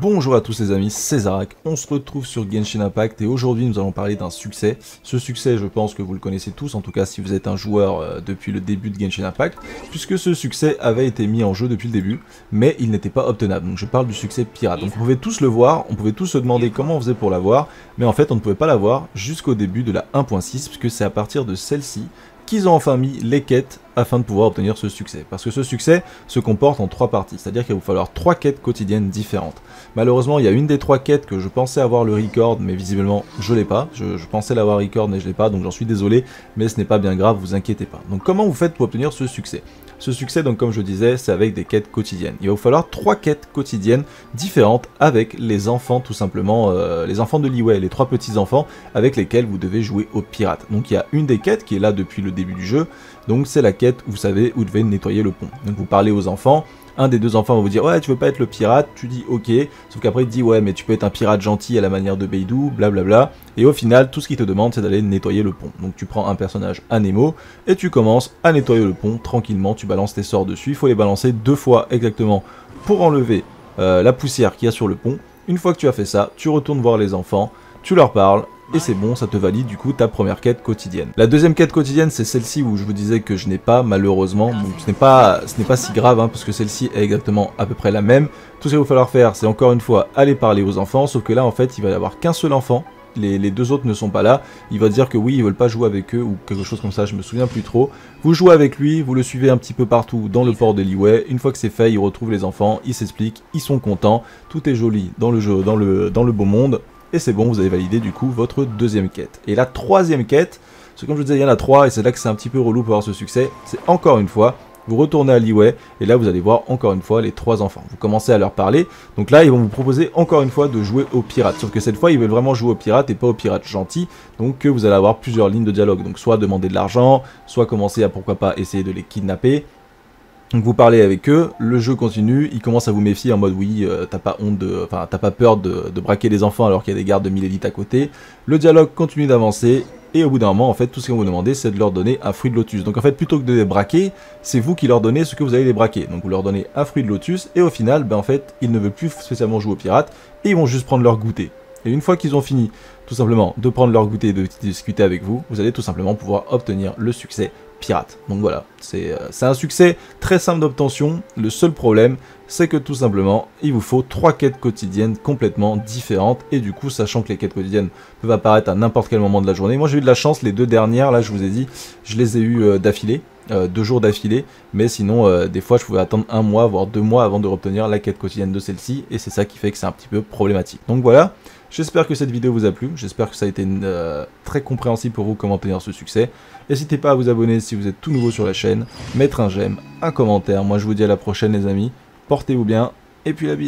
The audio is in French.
Bonjour à tous les amis, c'est Zarak, on se retrouve sur Genshin Impact et aujourd'hui nous allons parler d'un succès. Ce succès je pense que vous le connaissez tous, en tout cas si vous êtes un joueur euh, depuis le début de Genshin Impact, puisque ce succès avait été mis en jeu depuis le début, mais il n'était pas obtenable, donc je parle du succès pirate. Donc on pouvait tous le voir, on pouvait tous se demander comment on faisait pour l'avoir, mais en fait on ne pouvait pas l'avoir jusqu'au début de la 1.6, puisque c'est à partir de celle-ci qu'ils ont enfin mis les quêtes afin de pouvoir obtenir ce succès. Parce que ce succès se comporte en trois parties, c'est-à-dire qu'il va vous falloir trois quêtes quotidiennes différentes. Malheureusement, il y a une des trois quêtes que je pensais avoir le record, mais visiblement je l'ai pas. Je, pensais l'avoir record, mais je l'ai pas, donc j'en suis désolé, mais ce n'est pas bien grave, vous inquiétez pas. Donc comment vous faites pour obtenir ce succès? Ce succès, donc comme je disais, c'est avec des quêtes quotidiennes. Il va vous falloir trois quêtes quotidiennes différentes avec les enfants, tout simplement, euh, les enfants de Liwei, les trois petits enfants avec lesquels vous devez jouer au pirate. Donc il y a une des quêtes qui est là depuis le début du jeu, donc c'est la quête, vous savez, où devez nettoyer le pont. Donc vous parlez aux enfants, un des deux enfants va vous dire ouais tu veux pas être le pirate, tu dis ok, sauf qu'après il dit ouais mais tu peux être un pirate gentil à la manière de Beidou, blablabla, et au final tout ce qu'il te demande c'est d'aller nettoyer le pont. Donc tu prends un personnage à Nemo et tu commences à nettoyer le pont tranquillement, tu balances tes sorts dessus, il faut les balancer deux fois exactement pour enlever euh, la poussière qu'il y a sur le pont. Une fois que tu as fait ça, tu retournes voir les enfants, tu leur parles, et c'est bon, ça te valide du coup ta première quête quotidienne. La deuxième quête quotidienne, c'est celle-ci où je vous disais que je n'ai pas, malheureusement, donc ce n'est pas, ce n'est pas si grave, hein, parce que celle-ci est exactement à peu près la même. Tout ce qu'il va falloir faire, c'est encore une fois aller parler aux enfants, sauf que là, en fait, il va y avoir qu'un seul enfant, les, deux autres ne sont pas là, il va dire que oui, ils veulent pas jouer avec eux, ou quelque chose comme ça, je me souviens plus trop. Vous jouez avec lui, vous le suivez un petit peu partout dans le port de Liwei, une fois que c'est fait, il retrouve les enfants, il s'explique, ils sont contents, tout est joli dans le jeu, dans le, dans le beau monde, et c'est bon, vous avez validé du coup votre deuxième quête. Et la troisième quête, parce que comme je vous disais, il y en a trois, et c'est là que c'est un petit peu relou pour avoir ce succès, c'est encore une fois, vous retournez à Liwei, et là vous allez voir encore une fois les trois enfants. Vous commencez à leur parler, donc là ils vont vous proposer encore une fois de jouer au pirate, sauf que cette fois ils veulent vraiment jouer au pirate et pas au pirate gentil, donc vous allez avoir plusieurs lignes de dialogue, donc soit demander de l'argent, soit commencer à pourquoi pas essayer de les kidnapper, donc vous parlez avec eux, le jeu continue, ils commencent à vous méfier en mode oui, euh, t'as pas honte de, pas peur de, braquer les enfants alors qu'il y a des gardes de millélites à côté. Le dialogue continue d'avancer et au bout d'un moment en fait tout ce qu'on vous demandez c'est de leur donner un fruit de lotus. Donc en fait plutôt que de les braquer, c'est vous qui leur donnez ce que vous allez les braquer. Donc vous leur donnez un fruit de lotus et au final ben en fait ils ne veulent plus spécialement jouer aux pirates et ils vont juste prendre leur goûter. Et une fois qu'ils ont fini tout simplement de prendre leur goûter et de discuter avec vous, vous allez tout simplement pouvoir obtenir le succès pirate. Donc voilà, euh, c'est un succès très simple d'obtention. Le seul problème, c'est que tout simplement, il vous faut trois quêtes quotidiennes complètement différentes. Et du coup, sachant que les quêtes quotidiennes peuvent apparaître à n'importe quel moment de la journée. Moi, j'ai eu de la chance, les deux dernières, là, je vous ai dit, je les ai eues euh, d'affilée. Euh, deux jours d'affilée, mais sinon des fois je pouvais attendre un mois voire deux mois avant de obtenir la quête quotidienne de celle-ci et c'est ça qui fait que c'est un petit peu problématique. Donc voilà, J'espère que cette vidéo vous a plu, j'espère que ça a été euh, très compréhensible pour vous comment obtenir ce succès. N'hésitez pas à vous abonner si vous êtes tout nouveau sur la chaîne, mettre un j'aime, un commentaire. Moi je vous dis à la prochaine les amis, portez-vous bien, et puis la bise.